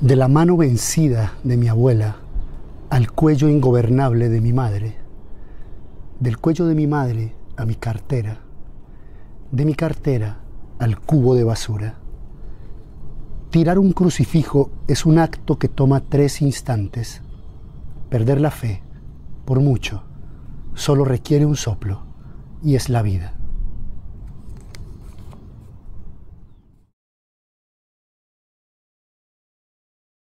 De la mano vencida de mi abuela al cuello ingobernable de mi madre, del cuello de mi madre a mi cartera, de mi cartera al cubo de basura. Tirar un crucifijo es un acto que toma tres instantes. Perder la fe, por mucho, solo requiere un soplo y es la vida.